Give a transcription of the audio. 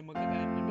cuma kagaya